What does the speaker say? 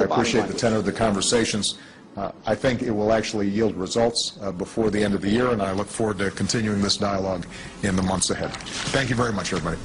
I bottom appreciate line. the tenor of the conversations. Uh, I think it will actually yield results uh, before the end of the year, and I look forward to continuing this dialogue in the months ahead. Thank you very much, everybody.